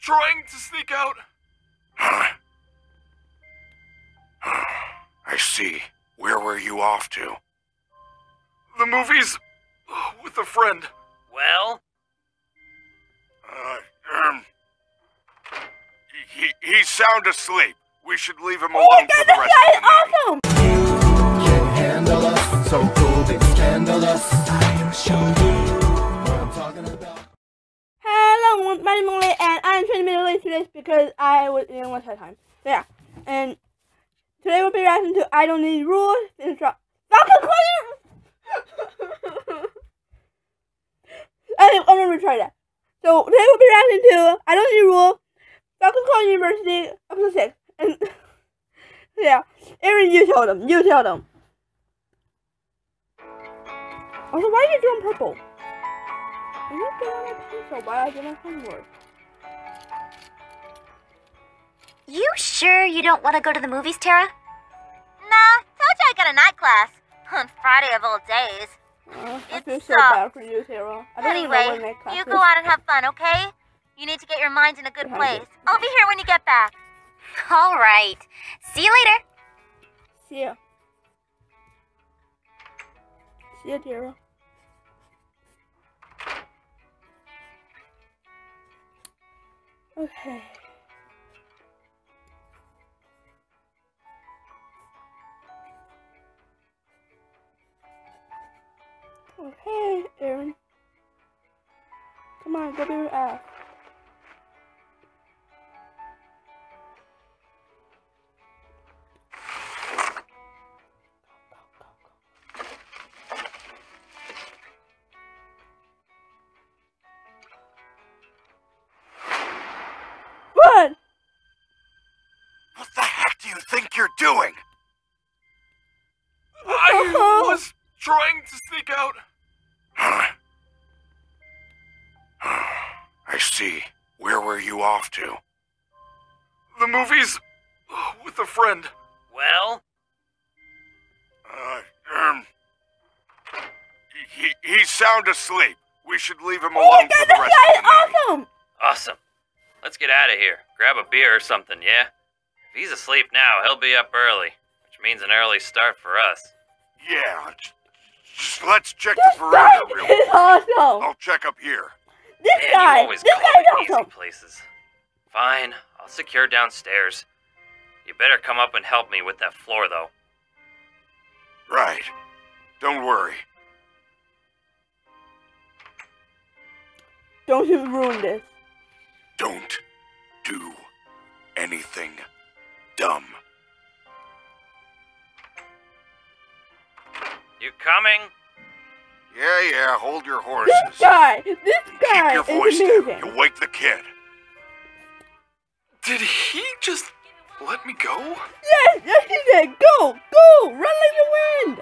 trying to sneak out. Huh? I see. Where were you off to? The movies uh, with a friend. Well, Uh, um. He, he's sound asleep. We should leave him Oh alone my god, for the this rest guy of is the night. awesome! can handle us. So cool, big scandalous. I'll show you my name is Molly, and I'm trying to be late to this because I was in one time. So yeah, and today we'll be reacting to I Don't Need Rules. Intro. Falcon! I, I'm gonna retry that. So today we'll be reacting to I Don't Need Rules, Falcon Clan University, episode 6. And yeah, Aaron, you tell them. You tell them. Also, why are you doing purple? You a pencil while I do my homework? You sure you don't want to go to the movies, Tara? Nah, told you I got a night class. On Friday of all days. Uh, I feel so bad for you, Sarah. I don't even know Anyway, you go out and have fun, okay? You need to get your mind in a good place. I'll be here when you get back. All right. See you later. See ya. See ya, Tara. Okay. Okay, Aaron. Come on, go be your ass. Doing? I was trying to sneak out. I see. Where were you off to? The movies uh, with a friend. well, Uh, um. He, he's sound asleep. We should leave him Oh my alone god, for the rest guy of the night. awesome! awesome. Let's get out of here. Grab a beer or something, yeah? If he's asleep now, he'll be up early, which means an early start for us. Yeah, just let's check This the guy perimeter real is awesome! I'll check up here. This Man, guy, you always this guy me is easy awesome! places. Fine, I'll secure downstairs. You better come up and help me with that floor, though. Right. Don't worry. Don't you ruin this. Don't do anything dumb. You coming? Yeah, yeah, hold your horses. This guy, this guy Keep your voice down. You'll wake the kid. Did he just let me go? Yes, yes he did. Go, go, run like the wind.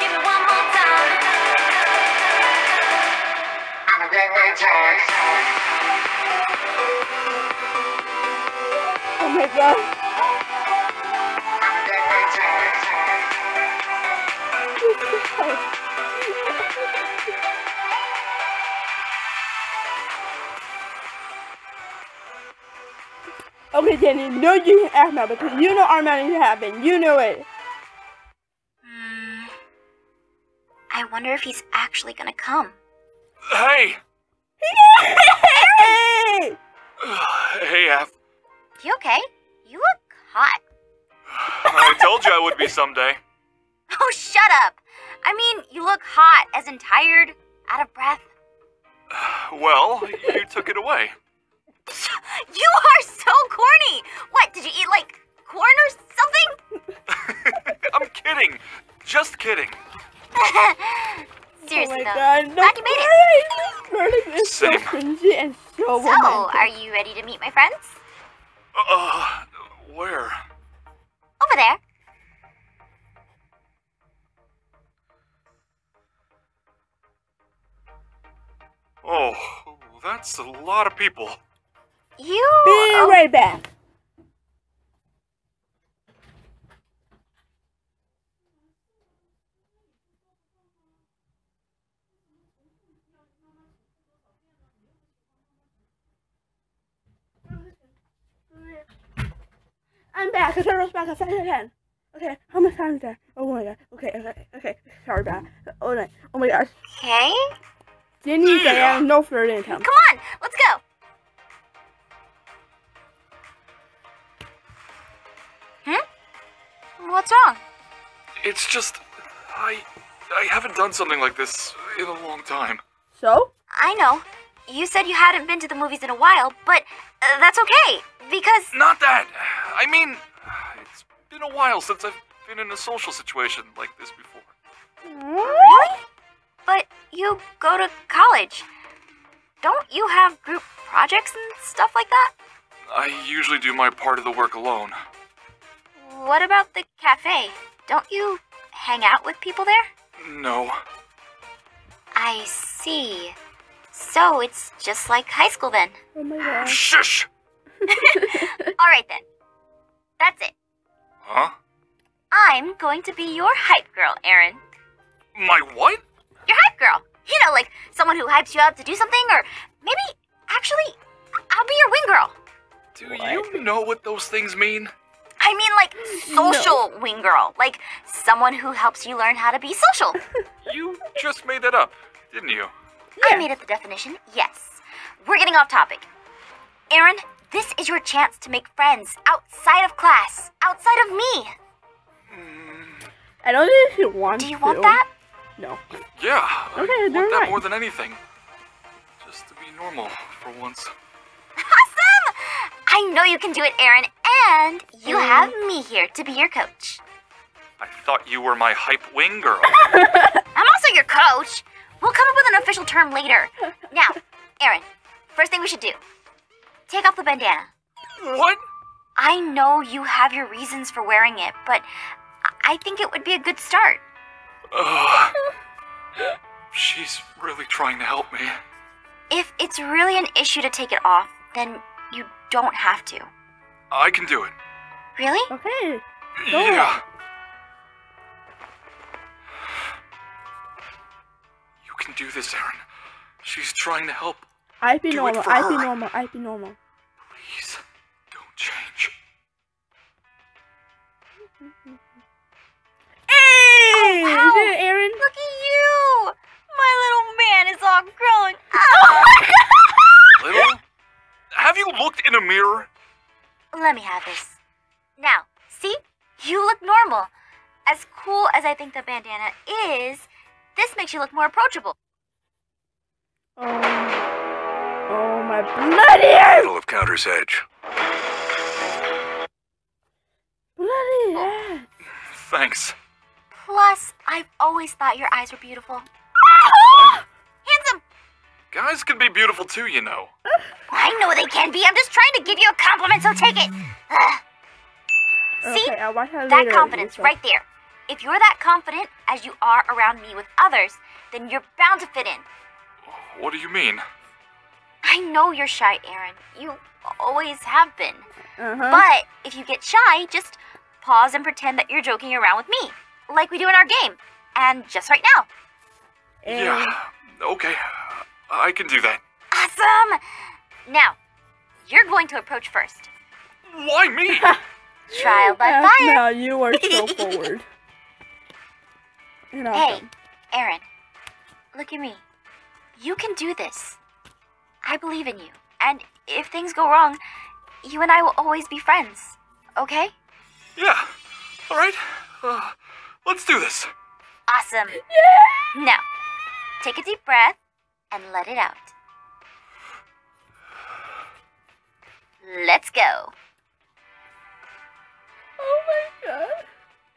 Give me one more time. Oh my god. Okay, Danny, no you can act now because you know our money happened. You know it. Hmm. I wonder if he's actually gonna come. Hey! Hey! Hey, F. You okay? You look hot. I told you I would be someday. Oh, shut up. I mean, you look hot, as in tired, out of breath. Well, you took it away. You are so corny. What, did you eat like corn or something? I'm kidding. Just kidding. Seriously, oh my though. god, no Glad you made it. Garlic is so Same. cringy and so So, are you ready to meet my friends? Uh, where? Over there. Oh, that's a lot of people. You. Be right back. I'm back. I turned us back a again. Okay, how much time is there? Oh my god. Okay, okay, okay. Sorry, bad. Oh my, oh my gosh. Okay. Jenny, Yeah. Diane, no flirting. Come. Come on, let's go. Hmm? What's wrong? It's just. I. I haven't done something like this in a long time. So? I know. You said you hadn't been to the movies in a while, but uh, that's okay because Not that! I mean, it's been a while since I've been in a social situation like this before. Really? but you go to college. Don't you have group projects and stuff like that? I usually do my part of the work alone. What about the cafe? Don't you hang out with people there? No. I see. So it's just like high school then. Oh my gosh. Shush! All right then. That's it. Huh? I'm going to be your hype girl, Aaron. My what? Your hype girl. You know, like someone who hypes you up to do something, or maybe actually, I'll be your wing girl. Do you know what those things mean? I mean, like social wing girl, like someone who helps you learn how to be social. You just made that up, didn't you? I made up the definition, yes. We're getting off topic. Aaron, this is your chance to make friends outside of class, outside of me. I don't think she wants Do you to. want that? No. Yeah. Okay, I they're want that right. more than anything. Just to be normal for once. Awesome! I know you can do it, Aaron, and you mm. have me here to be your coach. I thought you were my hype wing girl. I'm also your coach. We'll come up with an official term later. Now, Aaron, first thing we should do take off the bandana. what? I know you have your reasons for wearing it, but I- I think it would be a good start. Ugh. She's really trying to help me. If it's really an issue to take it off, then you don't have to. I can do it. Really? Okay. Go Yeah. You can do this, Aaron. She's trying to help. I be Do normal. for I be her. normal. I be normal. Please, don't change. Hey! Oh, wow. You did it, Aaron. Look at you! My little man is all grown up. Little? Have you looked in a mirror? Let me have this. Now, see? You look normal. As cool as I think the bandana is, this makes you look more approachable. Oh. My bloody ass! Middle of Counter's Edge. Bloody ass! Thanks. Plus, I've always thought your eyes were beautiful. Ah! Handsome! Guys can be beautiful too, you know. I know they can be. I'm just trying to give you a compliment, so take it. See? Okay, I'll that That confidence right there. If you're that confident as you are around me with others, then you're bound to fit in. What do you mean? I know you're shy, Aaron. You always have been. Uh-huh. But if you get shy, just pause and pretend that you're joking around with me, like we do in our game. And just right now. And- Yeah. Okay. I can do that. Awesome! Now, you're going to approach first. Why me? Trial by Yes, fire. No, you are so forward. And Hey. Aaron, look at me. You can do this. I believe in you. And if things go wrong, you and I will always be friends. Okay? yeah. All right. Uh, let's do this. Awesome. Yeah! Now, take a deep breath and let it out. Let's go. Oh my god.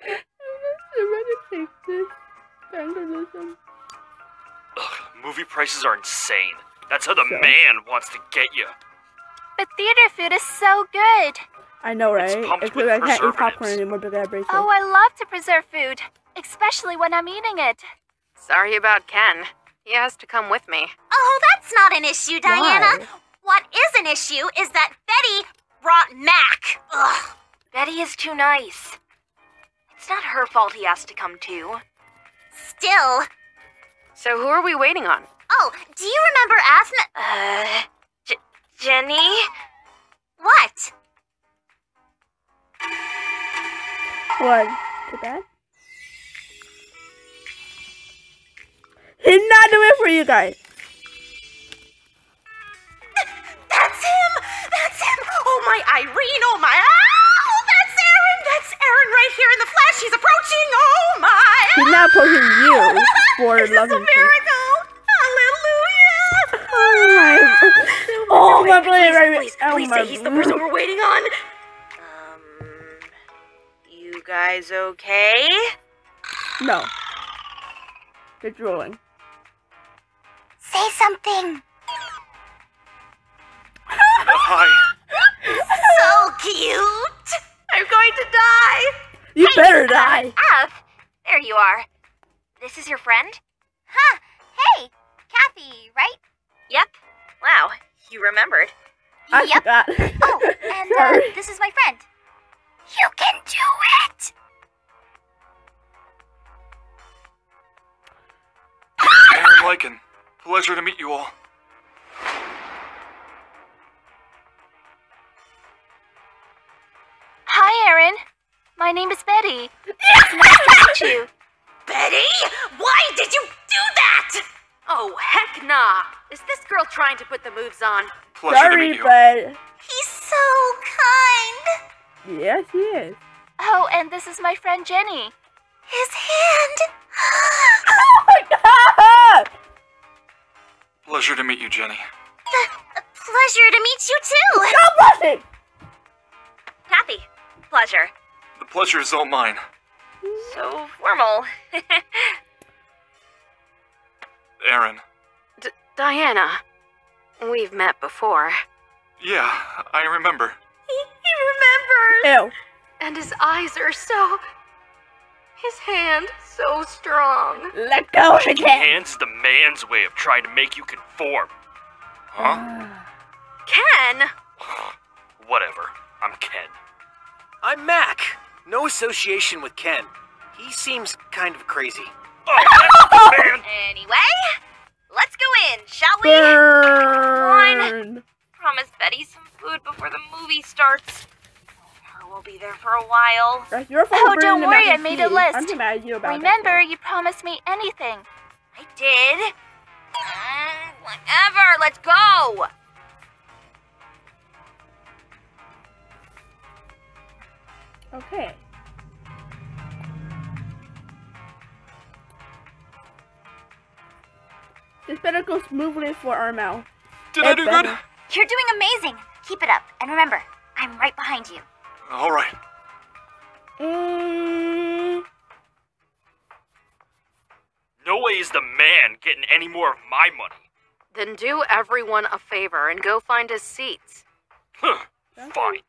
I'm not sure how to take this vandalism. Ugh, movie prices are insane. That's how the So? man wants to get you. But theater food is so good. I know, right? It's pumped It's with because I can't eat popcorn preservatives. anymore because I have braces. Oh, I love to preserve food, especially when I'm eating it. Sorry about Ken. He has to come with me. Oh, that's not an issue, Diana. Why? What is an issue is that Betty brought Mac. Ugh. Betty is too nice. It's not her fault he has to come too. Still. So who are we waiting on? Oh, do you remember Asthma? Uh, J- Jenny? What? What? Too bad? He's not doing it for you guys. That's him! That's him! Oh my Irene, oh my Oh that's Aaron! That's Aaron right here in the flesh! He's approaching! Oh my He's not approaching you for This is a loving Oh my please, blade, please, oh please my say he's the person we're waiting on. Um, you guys okay? No. They're drooling. Say something. Hi. So cute! I'm going to die! You better die. Av, there you are. This is your friend? Huh. Hey, Kathy, right? Yep. Wow, you remembered. I yep. forgot. Oh, and uh, this is my friend. You can do it! Aaron Lycan. Pleasure to meet you all. Hi, Erin. My name is Betty. It's nice to meet you. Betty? Why did you do that? Oh, heck nah. Is this girl trying to put the moves on? Pleasure to Sorry, meet you. but He's so kind. yes, he is. Oh, and this is my friend Jenny. His hand. Oh my god! Pleasure to meet you, Jenny. Pleasure to meet you too. Stop blushing! Kathy. Pleasure. The pleasure is all mine. So formal. Aaron. D- Diana. We've met before. Yeah, I remember. He, he remembers. Ew. And his eyes are so. His hand so strong. Let go again. Hand's the man's way of trying to make you conform. Huh? Ken! Whatever. I'm Ken. I'm Mac. No association with Ken. He seems kind of crazy. Oh! Anyway, let's go in, shall we? Burn. Promise Betty some food before the movie starts. Or we'll be there for a while. That's your fault Oh, don't worry, I and made a list. I'm too mad at you about Remember, that. you promised me anything. I did. Mm, whatever, let's go. Okay. This better go smoothly for our mouth. Did I It do good? You're doing amazing. Keep it up. And remember, I'm right behind you. All right. Mm, No way is the man getting any more of my money. Then do everyone a favor and go find us seats. Huh. Fine.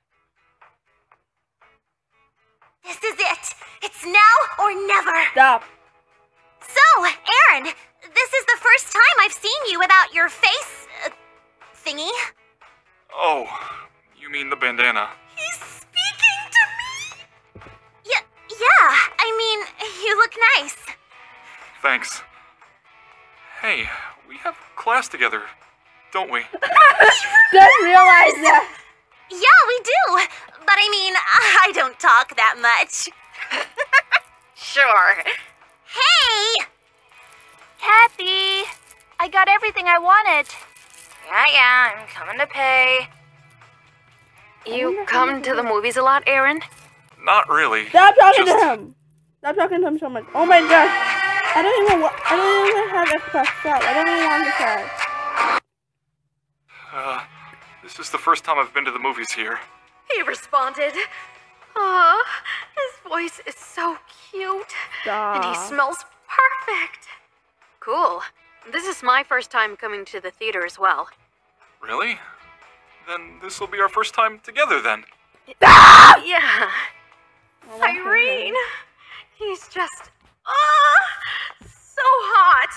This is it. It's now or never. stop. So, Aaron, this is the first time I've seen you without your face uh, thingy. Oh, you mean the bandana. He's speaking to me. Yeah, yeah. I mean, you look nice. Thanks. Hey, we have class together, don't we? Just realize that. Yeah, we do. But I mean, I don't talk that much. Sure. Got everything I wanted. Yeah, yeah, I'm coming to pay. You come to the movies a lot, Aaron? Not really. Stop talking Just- to him. Stop talking to him so much. Oh my gosh. I don't even. Wa- I don't even have express stop. I don't even want to try. Uh, this is the first time I've been to the movies here. He responded. Aw, his voice is so cute. And he smells perfect. Cool. This is my first time coming to the theater as well. Really? Then this will be our first time together then. Yeah. Oh Irene. He's just. Ah! So hot.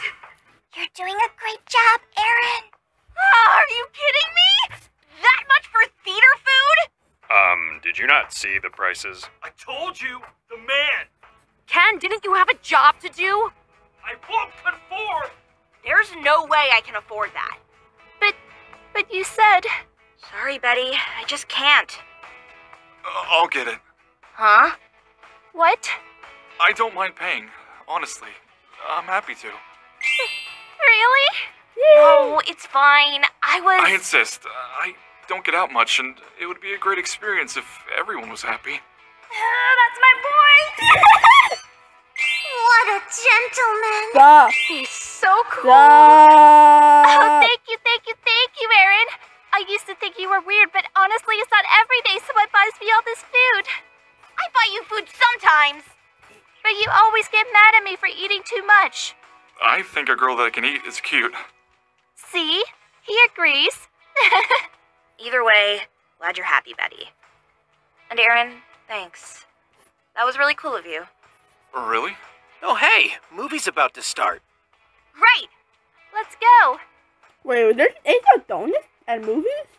You're doing a great job, Aaron. Ah, are you kidding me? That much for theater food? Um, did you not see the prices? I told you, the man. Ken, didn't you have a job to do? I won't conform. There's no way I can afford that. But, but you said. Sorry, Betty. I just can't. Uh, I'll get it. Huh? What? I don't mind paying, honestly. I'm happy to. Really? No, it's fine. I was. I insist. I don't get out much, and it would be a great experience if everyone was happy. Ah, that's my boy! What a gentleman. Stop. He's so cool. Stop. Oh, thank you, thank you, thank you, Aaron. I used to think you were weird, but honestly, it's not every day someone buys me all this food. I buy you food sometimes. But you always get mad at me for eating too much. I think a girl that can eat is cute. See? He agrees. Either way, glad you're happy, Betty. And Aaron, thanks. That was really cool of you. Really? Oh, hey, movie's about to start. Right. Let's go. Wait, there's eight donuts at movies?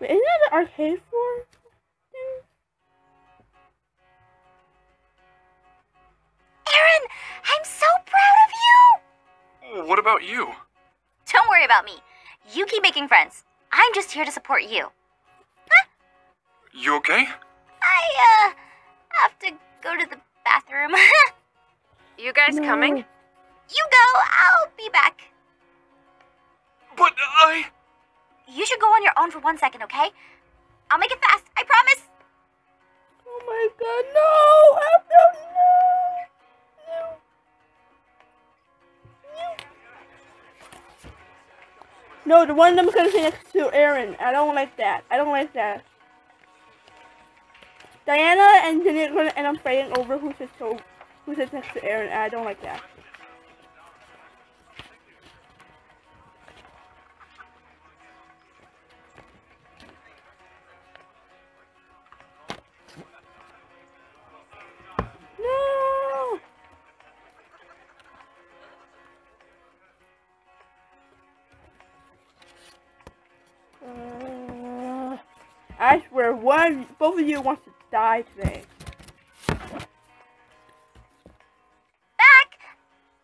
Wait, isn't that the arcade floor? Aaron, I'm so proud of you! What about you? Don't worry about me. You keep making friends. I'm just here to support you. You okay? I, uh, have to go to the bathroom. you guys No. coming? You go, I'll be back. But I. You should go on your own for one second, okay? I'll make it fast, I promise. Oh my god, no! I don't know! No. No, the one I'm gonna sit next to Aaron. I don't like that. I don't like that. Diana and Jenny are gonna end up fighting over who sits to, who sits next to Aaron. and I don't like that. No! Uh, I swear, one, both of you wants to die today. Back!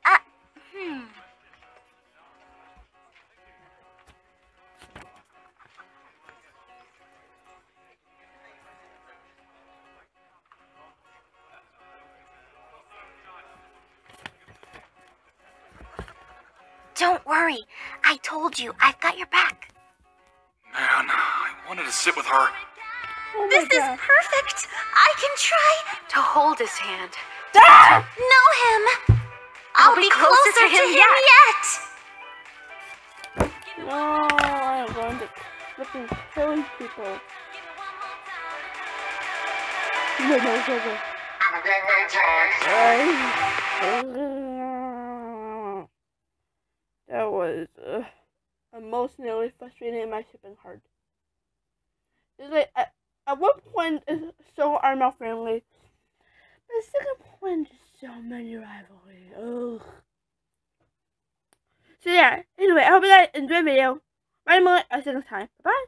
Uh, hmm. Don't worry. I told you, I've got your back. Man, I wanted to sit with her. Oh This is perfect. I can try To hold his hand. Ah! know him. I'll, be be closer closer, to to him him, yet. No, I'm going to flipping kill these people. No, no, no, no. That was uh, emotionally frustrating and my shipping hard. It's like at, at one point it's so Armel friendly, but the second point is so many rivalry. Ugh. So yeah, anyway, I hope you guys enjoyed the video. Bye, I'll see you next time. Bye.